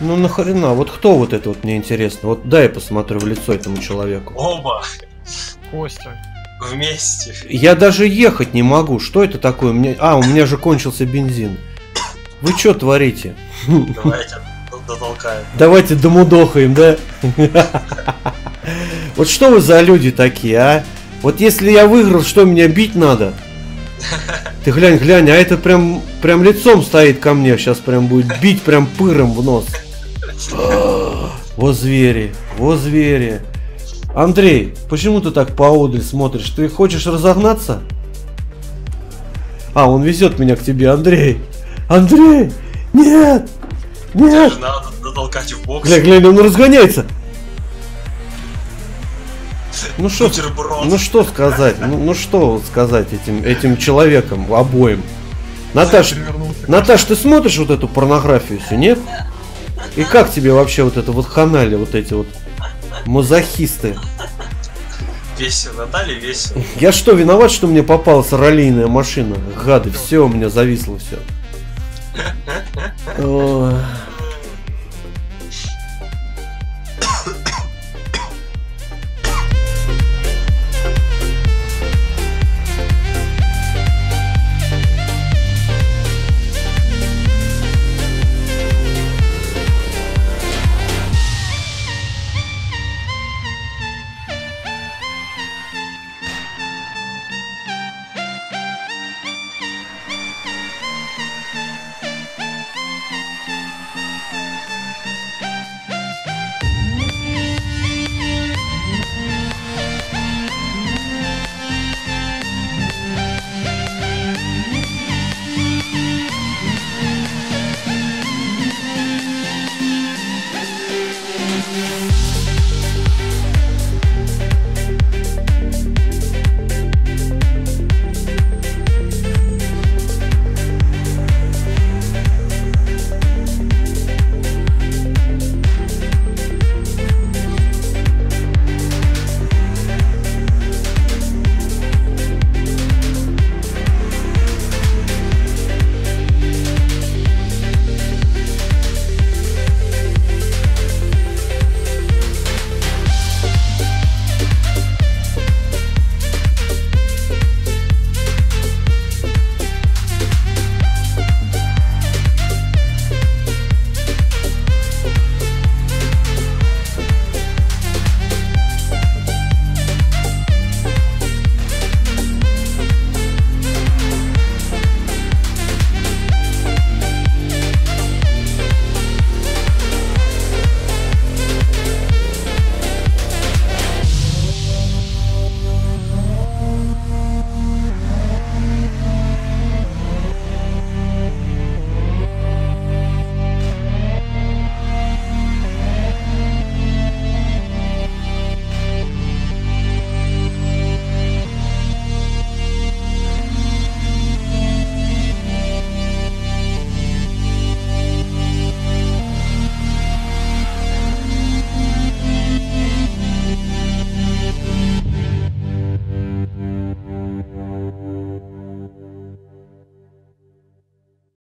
Ну нахрена? Вот кто вот это вот мне интересно? Вот дай я посмотрю в лицо этому человеку. Оба Костя. вместе. Я даже ехать не могу. Что это такое? Мне... А, у меня же кончился бензин. Вы что творите? Давайте дотолкаем. Давайте домудохаем, да? Вот что вы за люди такие, а? Вот если я выиграл, что меня бить надо? Ты глянь, глянь, а это прям, прям лицом стоит ко мне, сейчас прям будет бить прям пыром в нос. Во звери, во звери. Андрей, почему ты так поодаль смотришь? Ты хочешь разогнаться? А, он везет меня к тебе, Андрей. Андрей! Нет! Нет! Даже надо дотолкать в бокс. Гля, глянь, он разгоняется. Ну что, ну что сказать? Ну, ну что сказать этим, этим человеком обоим? Наташ. Наташ, ты смотришь вот эту порнографию все, нет? И как тебе вообще вот это вот ханали, вот эти вот мазохисты? Весело, Наталья весело. Я что, виноват, что мне попалась раллийная машина? Гады, все, у меня зависло все.